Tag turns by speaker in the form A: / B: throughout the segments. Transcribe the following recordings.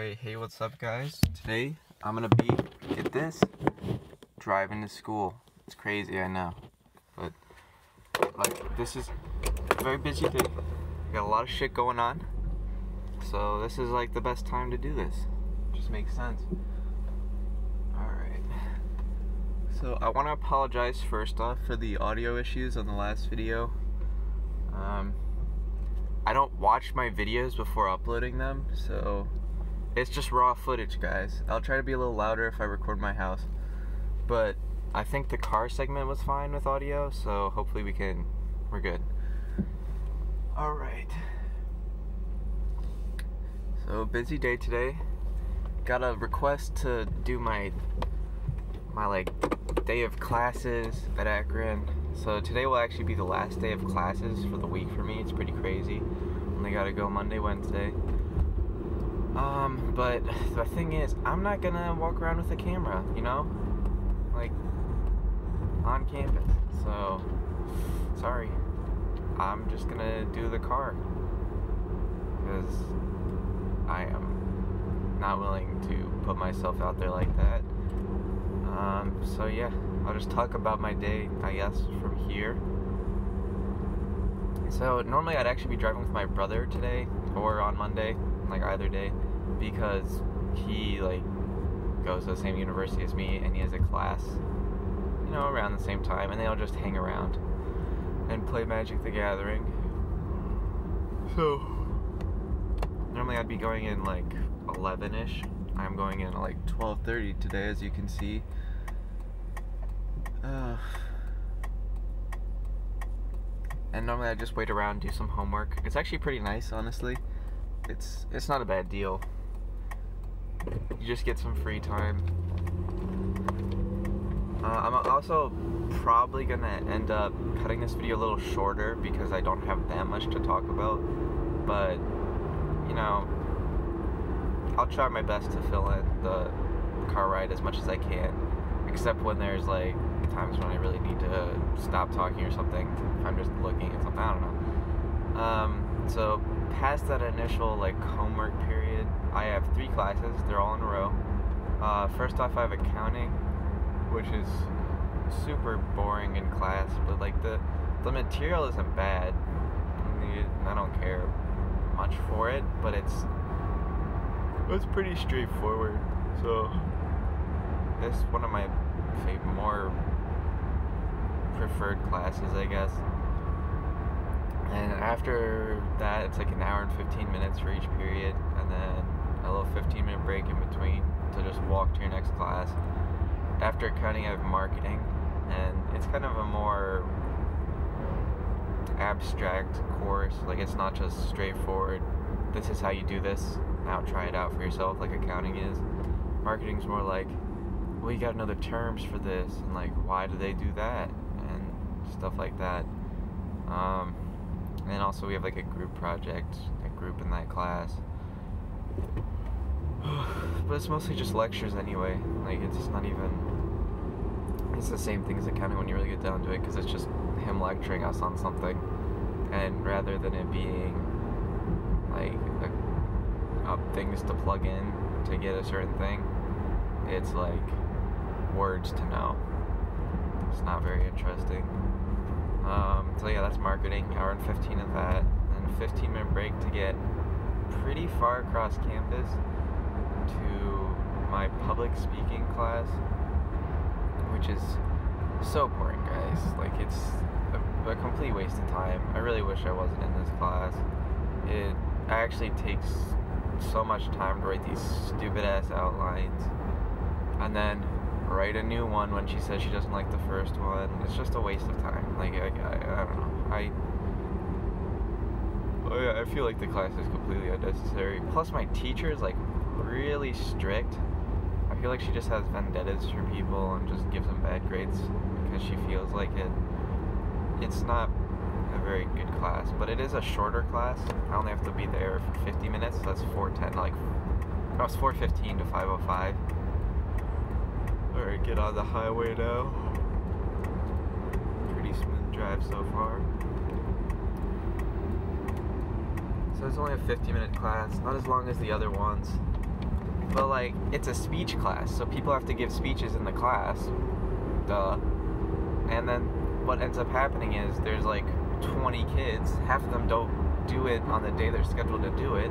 A: Alright, hey, what's up, guys? Today I'm gonna be, get this, driving to school. It's crazy, I know. But, like, this is a very busy day. got a lot of shit going on. So, this is like the best time to do this. Just makes sense. Alright. So, I want to apologize first off for the audio issues on the last video. Um, I don't watch my videos before uploading them, so it's just raw footage, guys. I'll try to be a little louder if I record my house. But I think the car segment was fine with audio, so hopefully we can, we're good. Alright. So, busy day today. Got a request to do my, my like, day of classes at Akron. So today will actually be the last day of classes for the week for me. It's pretty crazy. Only gotta go Monday, Wednesday. Um, but the thing is, I'm not gonna walk around with a camera, you know? Like, on campus. So, sorry. I'm just gonna do the car. Because I am not willing to put myself out there like that. Um, so yeah, I'll just talk about my day, I guess, from here. So normally I'd actually be driving with my brother today or on Monday, like either day, because he like goes to the same university as me and he has a class, you know, around the same time, and they'll just hang around and play Magic the Gathering. So normally I'd be going in like 11ish. I'm going in at like 12:30 today, as you can see. Uh, and normally I just wait around, do some homework. It's actually pretty nice, honestly. It's it's not a bad deal. You just get some free time. Uh, I'm also probably gonna end up cutting this video a little shorter because I don't have that much to talk about. But you know, I'll try my best to fill in the car ride as much as I can, except when there's like times when I really need to stop talking or something. I'm just looking at something, I don't know. Um, so past that initial like homework period, I have three classes. They're all in a row. Uh, first off, I have accounting, which is super boring in class, but like the the material isn't bad. I don't care much for it, but it's it's pretty straightforward. So it's one of my more preferred classes, I guess. And after that, it's like an hour and 15 minutes for each period, and then a little 15 minute break in between to just walk to your next class. After accounting, I have marketing, and it's kind of a more abstract course. Like, it's not just straightforward, this is how you do this, now try it out for yourself, like accounting is. Marketing's more like, well, you gotta know the terms for this, and like, why do they do that? And stuff like that. Um, and then also we have like a group project, a group in that class. but it's mostly just lectures anyway. Like it's not even. It's the same thing as accounting when you really get down to it, because it's just him lecturing us on something, and rather than it being like a, a things to plug in to get a certain thing, it's like words to know. It's not very interesting. Um, so yeah, that's marketing. Hour and 15 of that, and 15 minute break to get pretty far across campus to my public speaking class, which is so boring, guys. Like it's a, a complete waste of time. I really wish I wasn't in this class. It actually takes so much time to write these stupid ass outlines, and then write a new one when she says she doesn't like the first one. It's just a waste of time. Like, I, I, I don't know. I. Oh yeah, I feel like the class is completely unnecessary. Plus, my teacher is like really strict. I feel like she just has vendettas for people and just gives them bad grades because she feels like it. It's not a very good class, but it is a shorter class. I only have to be there for 50 minutes. So that's 410, like, was 415 to 505. Alright, get on the highway now. Pretty smooth drive so far. So it's only a 50 minute class, not as long as the other ones, But like, it's a speech class, so people have to give speeches in the class. Duh. And then what ends up happening is there's like 20 kids. Half of them don't do it on the day they're scheduled to do it.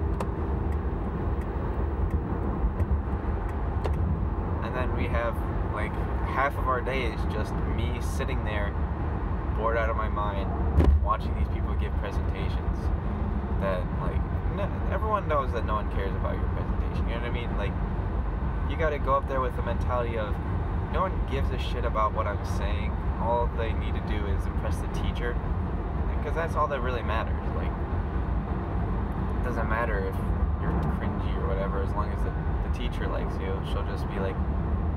A: And then we have like half of our day is just me sitting there, bored out of my mind, watching these people give presentations. That like no, everyone knows that no one cares about your presentation. You know what I mean? Like you got to go up there with the mentality of no one gives a shit about what I'm saying. All they need to do is impress the teacher, because that's all that really matters. Like it doesn't matter if you're cringy or whatever, as long as the, the teacher likes you. She'll just be like,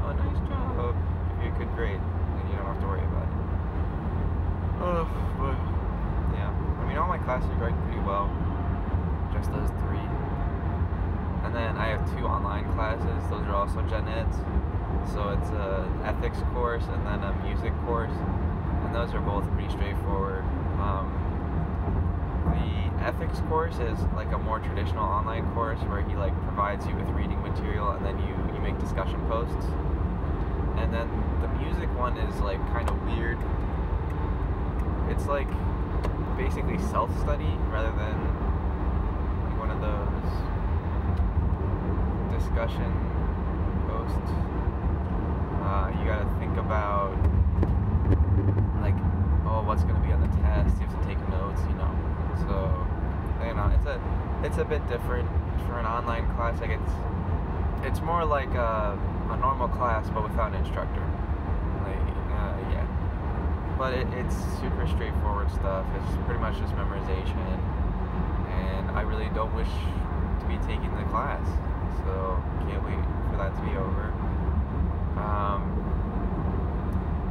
A: "Oh, nice job." Give you a good grade, and you don't have to worry about it. Oh, but yeah. I mean, all my classes are going pretty well. Just those three. And then I have two online classes. Those are also gen eds. So it's a ethics course and then a music course. And those are both pretty straightforward. Um, the ethics course is like a more traditional online course where he like provides you with reading material and then you, you make discussion posts. And then the music one is like kind of weird. It's like basically self-study rather than one of those discussion posts. Uh, you gotta think about like, oh, what's gonna be on the test? You have to take notes, you know. So, you know, it's a it's a bit different for an online class. Like it's it's more like a, a normal class but without an instructor. Like, uh, yeah. But it, it's super straightforward stuff. It's pretty much just memorization, and I really don't wish to be taking the class. So can't wait for that to be over. Um,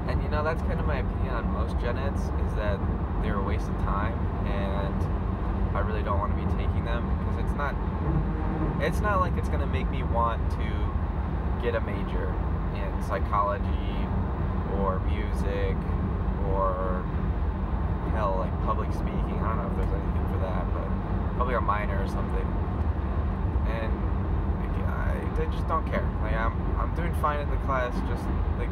A: and you know that's kind of my opinion on most gen eds is that they're a waste of time, and I really don't want to be taking them because it's not it's not like it's gonna make me want to get a major in psychology or music or hell like public speaking. I don't know if there's anything for that, but probably a minor or something. And I, I just don't care. Like I'm I'm doing fine in the class. Just like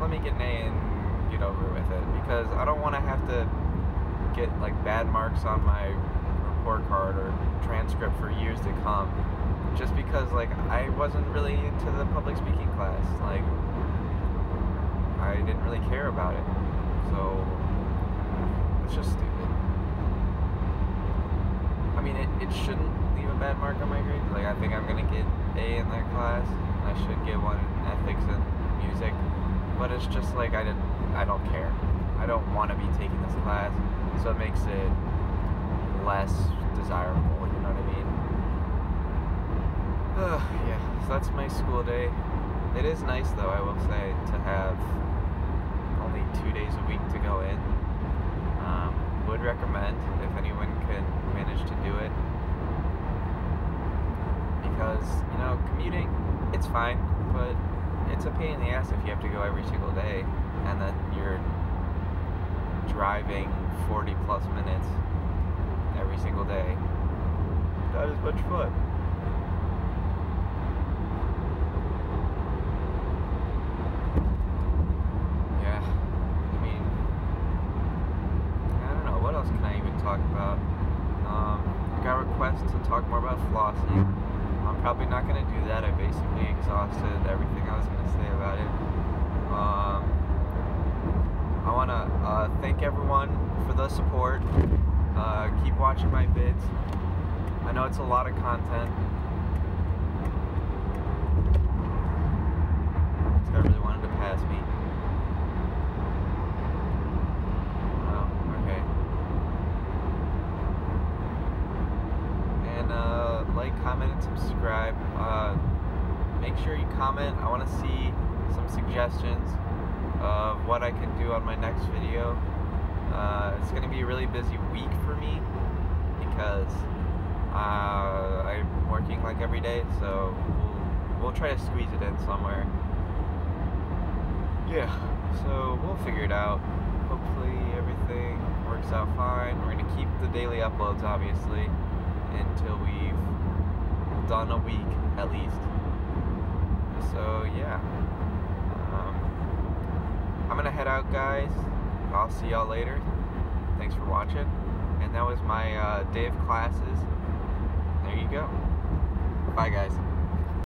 A: let me get an A and get over with it because I don't want to have to get like bad marks on my report card or transcript for years to come just because like I wasn't really into the public speaking class. Like I didn't really care about it. So it's just stupid. I mean it, it shouldn't leave a bad mark on my grades like I think I'm gonna get A in that class. I should get one in ethics and music. But it's just like I didn't I don't care I don't want to be taking this class so it makes it less desirable, you know what I mean? Uh, yeah, so that's my school day. It is nice though, I will say, to have only two days a week to go in. Um, would recommend if anyone can manage to do it. Because, you know, commuting, it's fine, but it's a pain in the ass if you have to go every single day and then you're driving 40 plus minutes every single day. That is much fun. Yeah, I mean, I don't know, what else can I even talk about? Um, I got requests to talk more about flossing. I'm probably not going to do that. I basically exhausted everything I was going to say about it. Um, I want to uh, thank everyone for the support. Uh, keep watching my vids. I know it's a lot of content. This guy really wanted to pass me. Oh, okay. And uh, like, comment, and subscribe. Uh, make sure you comment. I want to see some suggestions of what I can do on my next video. Uh, it's going to be a really busy week for me because uh, I'm working like every day, so we'll, we'll try to squeeze it in somewhere. Yeah, so we'll figure it out. Hopefully everything works out fine. We're going to keep the daily uploads, obviously, until we've done a week at least. so yeah. I'm gonna head out, guys. I'll see y'all later. Thanks for watching. And that was my uh, day of classes. There you go. Bye, guys.